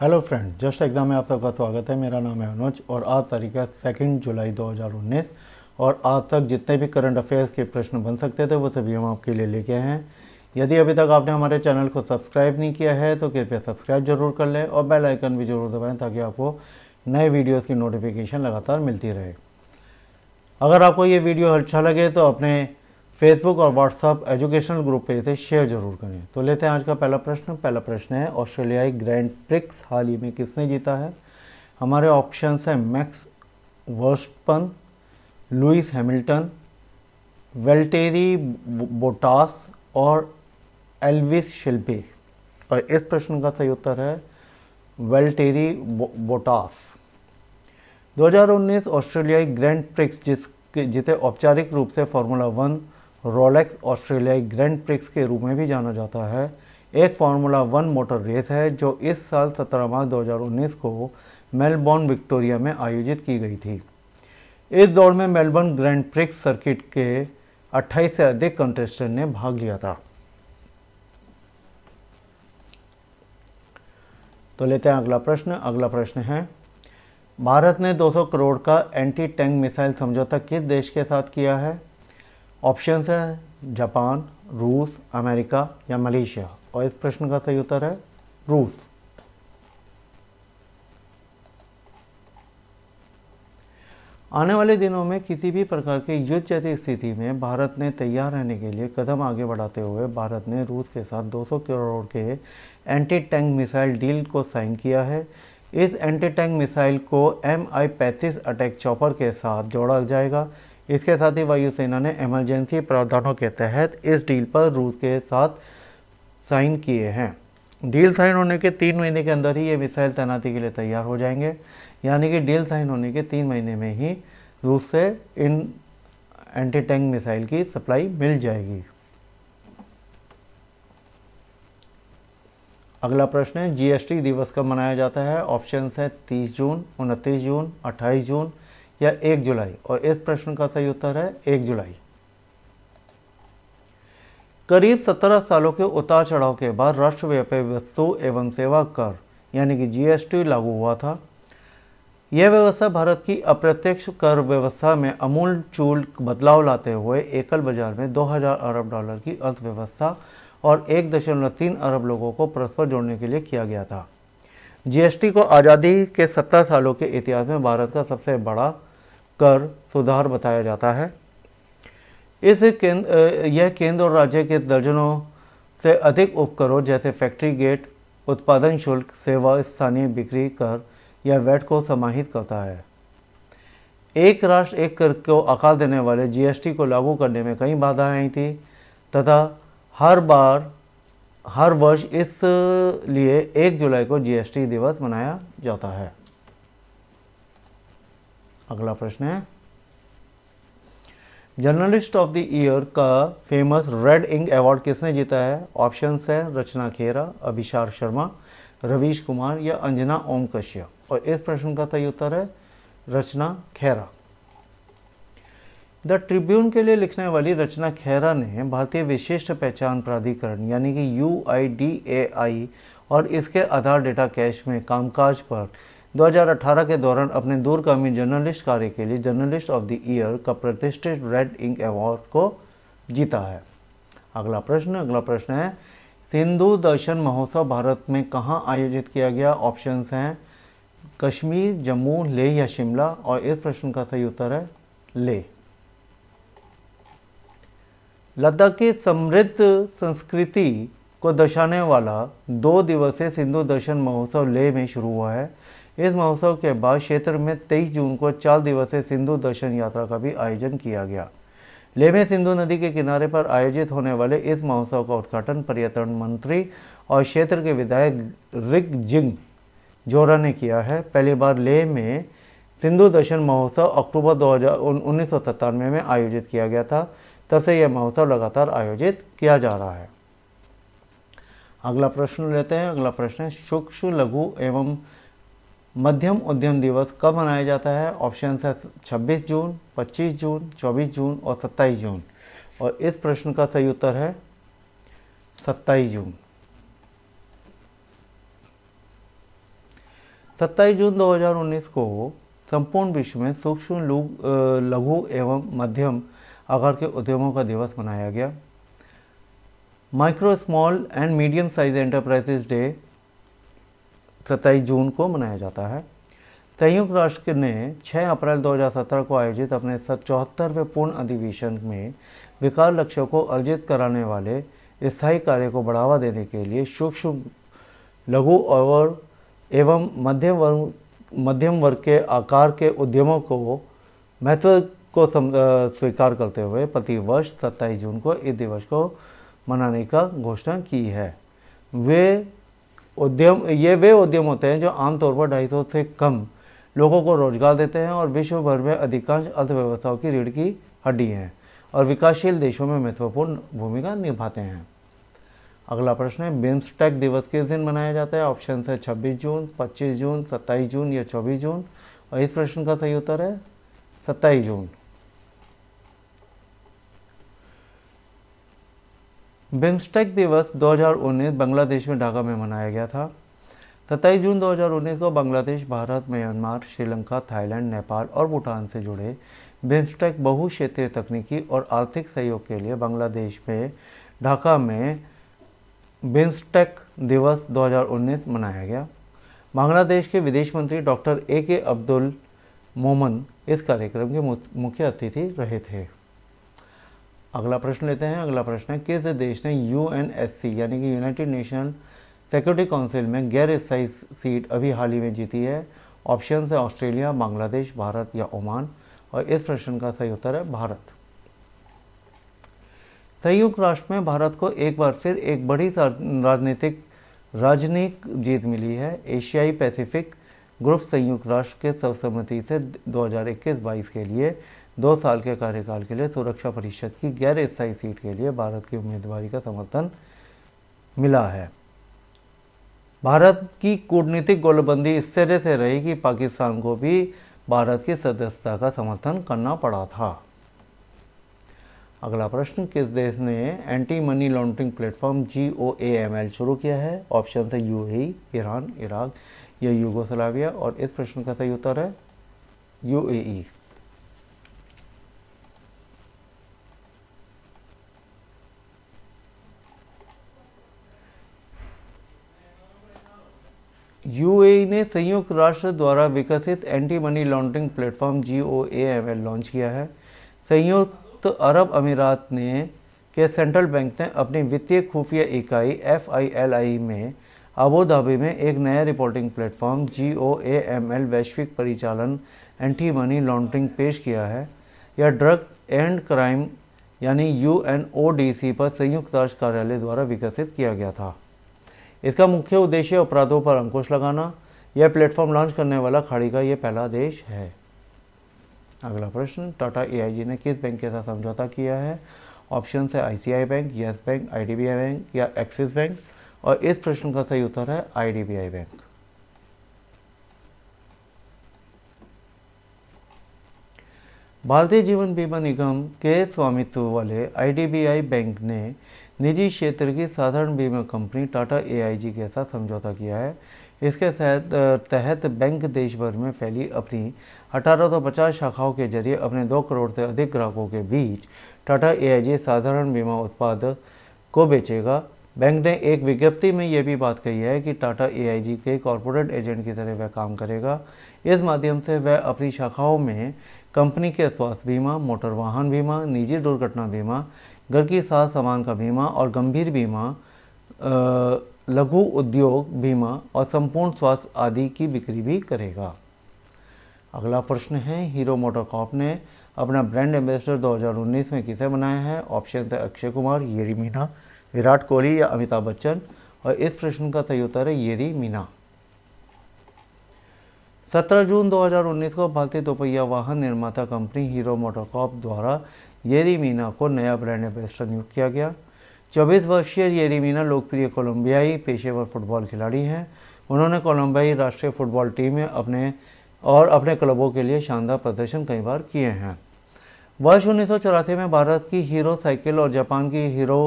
Hello friend just exam में आप सबका स्वागत है। मेरा नाम है अनुज और आज तारीख है सेकेंड जुलाई 2019 और आज तक जितने भी करंट अफेयर्स के प्रश्न बन सकते थे, वो सभी हम आपके लिए लेके आए हैं। यदि अभी तक आपने हमारे चैनल को सब्सक्राइब नहीं किया है तो कृपया सब्सक्राइब ज़रूर कर लें और बेल आइकन भी ज़रूर दबाएँ ताकि आपको नए वीडियोज़ की नोटिफिकेशन लगातार मिलती रहे। अगर आपको ये वीडियो अच्छा लगे तो अपने फेसबुक और व्हाट्सअप एजुकेशनल ग्रुप पे इसे शेयर ज़रूर करें। तो लेते हैं आज का पहला प्रश्न। पहला प्रश्न है ऑस्ट्रेलियाई ग्रैंड प्रिक्स हाल ही में किसने जीता है? हमारे ऑप्शंस हैं Max Verstappen Lewis Hamilton Valtteri Bottas और एल्विस शिल्पे और इस प्रश्न का सही उत्तर है वेल्टेरी बोटास 2019 ऑस्ट्रेलियाई ग्रैंड प्रिक्स जिस जिसे औपचारिक रूप से फार्मूला वन रोलेक्स ऑस्ट्रेलियाई ग्रैंड प्रिक्स के रूप में भी जाना जाता है। एक फार्मूला वन मोटर रेस है, जो इस साल 17 मार्च 2019 को मेलबोर्न विक्टोरिया में आयोजित की गई थी। इस दौड़ में मेलबर्न ग्रैंड प्रिक्स सर्किट के 28 से अधिक कंटेस्टेंट ने भाग लिया था। तो लेते हैं अगला प्रश्न। अगला प्रश्न है, भारत ने 200 करोड़ का एंटी टैंक मिसाइल समझौता किस देश के साथ किया है? ऑप्शंस है जापान रूस अमेरिका या मलेशिया और इस प्रश्न का सही उत्तर है रूस आने वाले दिनों में किसी भी प्रकार के युद्ध जैसी स्थिति में भारत ने तैयार रहने के लिए कदम आगे बढ़ाते हुए भारत ने रूस के साथ 200 करोड़ के एंटी टैंक मिसाइल डील को साइन किया है। इस एंटी टैंक मिसाइल को एम आई पैंतीस अटैक चॉपर के साथ जोड़ा जाएगा। इसके साथ ही वायुसेना ने इमरजेंसी प्रावधानों के तहत इस डील पर रूस के साथ साइन किए हैं। डील साइन होने के तीन महीने के अंदर ही ये मिसाइल तैनाती के लिए तैयार हो जाएँगे। यानी कि डील साइन होने के तीन महीने में ही रूस से इन एंटी टैंक मिसाइल की सप्लाई मिल जाएगी। अगला प्रश्न है जीएसटी दिवस कब मनाया जाता है? ऑप्शन है 30 जून, उनतीस जून 28 जून या एक जुलाई। और इस प्रश्न का सही उत्तर है एक जुलाई। करीब सत्रह सालों के उतार चढ़ाव के बाद राष्ट्रव्यापी वस्तु एवं सेवा कर, यानी कि जीएसटी लागू हुआ था। यह व्यवस्था भारत की अप्रत्यक्ष कर व्यवस्था में अमूल चूल बदलाव लाते हुए एकल बाज़ार में 2000 अरब डॉलर की अर्थव्यवस्था और एक दशमलव तीन अरब लोगों को परस्पर जोड़ने के लिए किया गया था। जीएसटी को आज़ादी के सत्तर सालों के इतिहास में भारत का सबसे बड़ा कर सुधार बताया जाता है। इस केंद्र यह केंद्र और राज्य के दर्जनों से अधिक उपकरों जैसे फैक्ट्री गेट, उत्पादन शुल्क, सेवा, स्थानीय बिक्री कर या वैट को समाहित करता है। एक राष्ट्र एक कर को आकार देने वाले जीएसटी को लागू करने में कई बाधाएँ आई थी, तथा हर बार हर वर्ष इस लिए एक जुलाई को जीएसटी दिवस मनाया जाता है। अगला प्रश्न है। जर्नलिस्ट ऑफ़ द ईयर का फ़ेमस रेड इंक अवार्ड किसने जीता है? ऑप्शन है रचना खेरा अभिषार शर्मा, रवीश कुमार या अंजना ओम और इस प्रश्न का सही उत्तर है रचना खेरा। द ट्रिब्यून के लिए लिखने वाली रचना खेरा ने भारतीय विशिष्ट पहचान प्राधिकरण, यानी कि यू और इसके आधार डेटा कैश में कामकाज पर 2018 के दौरान अपने दूरगामी जर्नलिस्ट कार्य के लिए जर्नलिस्ट ऑफ़ द ईयर का प्रतिष्ठित रेड इंक अवार्ड को जीता है। अगला प्रश्न अगला प्रश्न है, सिंधु दर्शन महोत्सव भारत में कहाँ आयोजित किया गया? ऑप्शंस हैं, कश्मीर, जम्मू, लेह या शिमला, और इस प्रश्न का सही उत्तर है, लेह। लद्दाख की समृद्ध संस्कृति को दर्शाने वाला दो दिवसीय सिंधु दर्शन महोत्सव लेह में शुरू हुआ है। इस महोत्सव के बाद क्षेत्र में 23 जून को चार दिवसीय सिंधु दर्शन यात्रा का भी आयोजन किया गया। लेह में सिंधु नदी के किनारे पर आयोजित होने वाले इस महोत्सव का उद्घाटन पर्यटन मंत्री और क्षेत्र के विधायक रिक जिंग जोरा ने किया है। पहली बार लेह में सिंधु दर्शन महोत्सव अक्टूबर दो हज़ार में आयोजित किया गया था। तब से यह महोत्सव लगातार आयोजित किया जा रहा है। अगला प्रश्न लेते हैं। अगला प्रश्न है, सूक्ष्म लघु एवं मध्यम उद्यम दिवस कब मनाया जाता है? ऑप्शन है 26 जून 25 जून 24 जून और 27 जून। और इस प्रश्न का सही उत्तर है 27 जून। 27 जून 2019 को संपूर्ण विश्व में सूक्ष्म लघु एवं मध्यम आकार के उद्यमों का दिवस मनाया गया। Micro small and medium size enterprises day 27 जून को मनाया जाता है। संयुक्त राष्ट्र ने 6 अप्रैल 2017 को आयोजित अपने चौहत्तरवें पूर्ण अधिवेशन में विकास लक्ष्यों को अर्जित कराने वाले स्थायी कार्य को बढ़ावा देने के लिए सूक्ष्म, लघु और एवं मध्यम वर्ग मध्यम वर्ग के आकार के उद्यमों को महत्व को स्वीकार करते हुए प्रति वर्ष सत्ताईस जून को इस दिवस को मनाने का घोषणा की है। वे उद्यम, ये वे उद्यम होते हैं जो आमतौर पर ढाई से कम लोगों को रोज़गार देते हैं और विश्व भर में अधिकांश अर्थव्यवस्थाओं की रीढ़ की हड्डी हैं और विकासशील देशों में महत्वपूर्ण भूमिका निभाते हैं। अगला प्रश्न है, बिम्सटेक दिवस किस दिन मनाया जाता है? ऑप्शन है 26 जून 25 जून 27 जून या 24 जून। और इस प्रश्न का सही उत्तर है 27 जून। बिम्सटेक दिवस 2019 बांग्लादेश में ढाका में मनाया गया था। 27 जून 2019 को बांग्लादेश, भारत, म्यांमार, श्रीलंका, थाईलैंड, नेपाल और भूटान से जुड़े बिम्सटेक बहुक्षेत्रीय तकनीकी और आर्थिक सहयोग के लिए बांग्लादेश में ढाका में बिम्स्टेक दिवस 2019 मनाया गया। बांग्लादेश के विदेश मंत्री डॉक्टर ए के अब्दुल मोमन इस कार्यक्रम के मुख्य अतिथि रहे थे। अगला प्रश्न लेते हैं, अगला प्रश्न है, किस देश ने यूएनएससी यानी कि यूनाइटेड नेशन सिक्योरिटी काउंसिल में गैर स्थायी सीट अभी हाल ही में जीती है? ऑप्शन है ऑस्ट्रेलिया, बांग्लादेश, भारत या ओमान, और इस प्रश्न का सही उत्तर है भारत। संयुक्त राष्ट्र में भारत को एक बार फिर एक बड़ी राजनीतिक राजनीतिक जीत मिली है। एशियाई पैसिफिक ग्रुप संयुक्त राष्ट्र के सर्वसम्मति से 2021-22 के लिए दो साल के कार्यकाल के लिए सुरक्षा परिषद की गैर स्थायी सीट के लिए भारत की उम्मीदवारी का समर्थन मिला है। भारत की कूटनीतिक गोलबंदी इस तरह से रही कि पाकिस्तान को भी भारत की सदस्यता का समर्थन करना पड़ा था। अगला प्रश्न, किस देश ने anti money laundering platform G O A M L शुरू किया है? ऑप्शन है यू ईरान इराक या यूगोस्लाविया और इस प्रश्न का सही उत्तर है यू ए यूएई ने संयुक्त राष्ट्र द्वारा विकसित anti money laundering platform G O launch किया है। संयुक्त अरब अमीरात ने के सेंट्रल बैंक ने अपनी वित्तीय खुफिया इकाई एफ़ में अबू धाबी में एक नया रिपोर्टिंग प्लेटफॉर्म जी ओ वैश्विक परिचालन एंटी मनी लॉन्ड्रिंग पेश किया है। यह ड्रग एंड क्राइम यानी U N O D C पर संयुक्त राष्ट्र कार्यालय द्वारा विकसित किया गया था। इसका मुख्य उद्देश्य अपराधों पर अंकुश लगाना, यह प्लेटफॉर्म लॉन्च करने वाला खाड़ी का यह पहला देश है। अगला प्रश्न, टाटा एआईजी ने किस बैंक के साथ समझौता किया है? ऑप्शन है ICI bank, Yes bank I bank या एक्सिस बैंक, और इस प्रश्न का सही उत्तर है आई बैंक। भारतीय जीवन बीमा निगम के स्वामित्व वाले आईडीबीआई बैंक ने निजी क्षेत्र की साधारण बीमा कंपनी टाटा एआईजी के साथ समझौता किया है। इसके तहत बैंक देश भर में फैली अपनी 1850 शाखाओं के ज़रिए अपने दो करोड़ से अधिक ग्राहकों के बीच टाटा एआईजी साधारण बीमा उत्पाद को बेचेगा। बैंक ने एक विज्ञप्ति में यह भी बात कही है कि टाटा एआईजी के कॉरपोरेट एजेंट की तरह वह काम करेगा। इस माध्यम से वह अपनी शाखाओं में कंपनी के स्वास्थ्य बीमा, मोटर वाहन बीमा, निजी दुर्घटना बीमा घर की साज सामान का बीमा और गंभीर बीमा लघु उद्योग बीमा और संपूर्ण स्वास्थ्य आदि की बिक्री भी करेगा। अगला प्रश्न है, हीरो मोटरकॉप ने अपना ब्रांड एम्बेसडर 2019 में किसे बनाया है? ऑप्शन है अक्षय कुमार, येरी मीना, विराट कोहली या अमिताभ बच्चन, और इस प्रश्न का सही उत्तर है येरी मीना। 17 जून 2019 को भारतीय दोपहिया वाहन निर्माता कंपनी हीरो मोटरकॉप द्वारा येरी मीना को नया ब्रांड एम्बेसडर नियुक्त किया गया। चौबीस वर्षीय येरीमीना लोकप्रिय कोलंबियाई पेशेवर फुटबॉल खिलाड़ी हैं। उन्होंने कोलंबियाई राष्ट्रीय फुटबॉल टीम में अपने और अपने क्लबों के लिए शानदार प्रदर्शन कई बार किए हैं। वर्ष उन्नीस सौ चौरासी में भारत की हीरो साइकिल और जापान की हीरो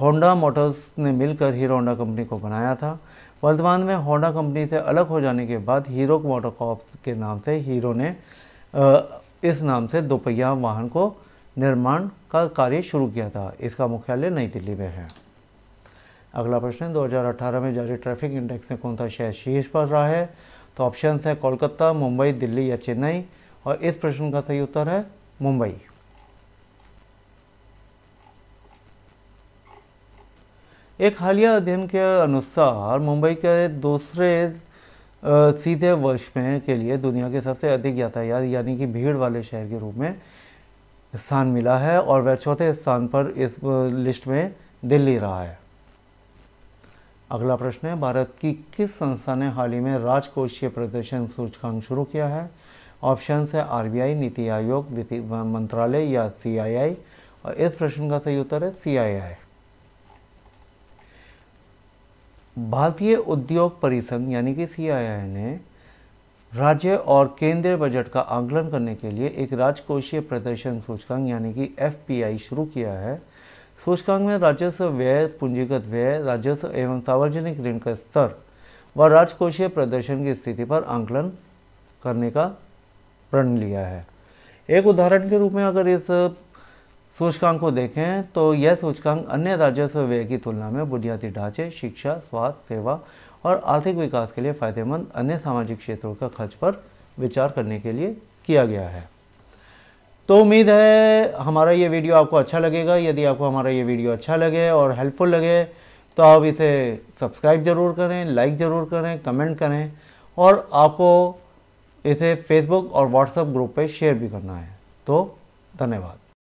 होंडा मोटर्स ने मिलकर हीरो होंडा कंपनी को बनाया था। वर्तमान में होंडा कंपनी से अलग हो जाने के बाद हीरो मोटरकॉप के नाम से हीरो ने इस नाम से दोपहिया वाहन को निर्माण का कार्य शुरू किया था। इसका मुख्यालय नई दिल्ली में है। अगला प्रश्न 2018 में जारी ट्रैफ़िक इंडेक्स में कौन सा शहर शीर्ष पर रहा है? तो ऑप्शन है कोलकाता, मुंबई, दिल्ली या चेन्नई। और इस प्रश्न का सही उत्तर है मुंबई। एक हालिया अध्ययन के अनुसार मुंबई के दूसरे सीधे वर्ष में के लिए दुनिया के सबसे अधिक यातायात यानी कि भीड़ वाले शहर के रूप में स्थान मिला है और वह चौथे स्थान पर इस लिस्ट में दिल्ली रहा है। अगला प्रश्न है, भारत की किस संस्था ने हाल ही में राजकोषीय प्रदर्शन सूचकांक शुरू किया है? ऑप्शन है आरबीआई, नीति आयोग, वित्त मंत्रालय या सीआईआई। और इस प्रश्न का सही उत्तर है सीआईआई। भारतीय उद्योग परिसंघ यानी कि सीआईआई ने राज्य और केंद्रीय बजट का आकलन करने के लिए एक राजकोषीय प्रदर्शन सूचकांक, यानी कि एफपीआई, शुरू किया है। सूचकांक में राजस्व व्यय, पूंजीगत व्यय, राजस्व एवं सार्वजनिक ऋण का स्तर व राजकोषीय प्रदर्शन की स्थिति पर आंकलन करने का प्रण लिया है। एक उदाहरण के रूप में अगर इस सूचकांक को देखें तो यह सूचकांक अन्य राजस्व व्यय की तुलना में बुनियादी ढांचे, शिक्षा, स्वास्थ्य, सेवा और आर्थिक विकास के लिए फ़ायदेमंद अन्य सामाजिक क्षेत्रों का खर्च पर विचार करने के लिए किया गया है। तो उम्मीद है हमारा ये वीडियो आपको अच्छा लगेगा। यदि आपको हमारा ये वीडियो अच्छा लगे और हेल्पफुल लगे तो आप इसे सब्सक्राइब ज़रूर करें लाइक ज़रूर करें कमेंट करें और आपको इसे फेसबुक और व्हाट्सएप ग्रुप पे शेयर भी करना है। तो धन्यवाद।